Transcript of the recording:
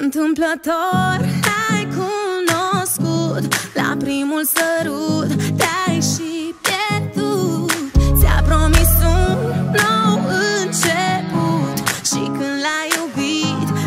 Întâmplător. Ai cunoscut La primul sărut